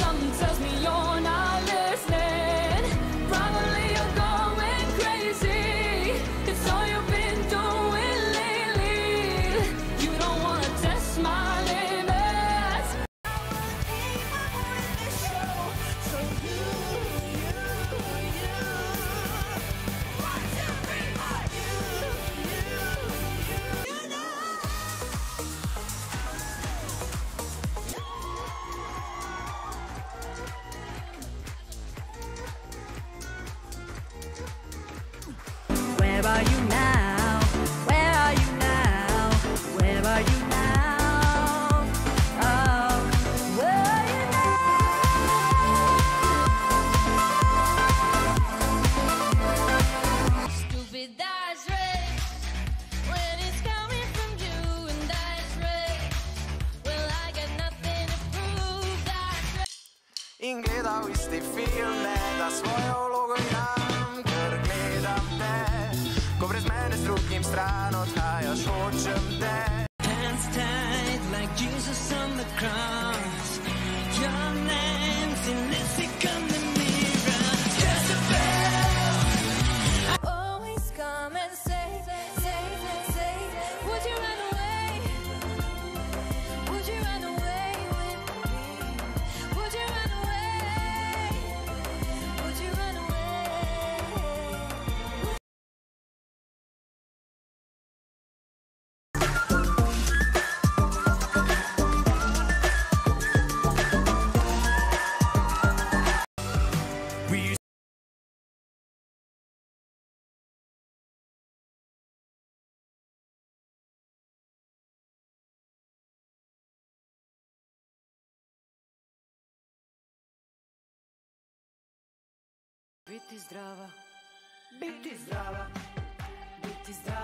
Something tells me in gledal isti filme, da svojo vlogo igram, ker gledam te, ko brez mene s drugim stran odhajaš, hočem te. Hands tied like Jesus on the cross. Biti zdrava. Biti zdrava. Biti zdrava.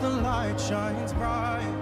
the light shines bright.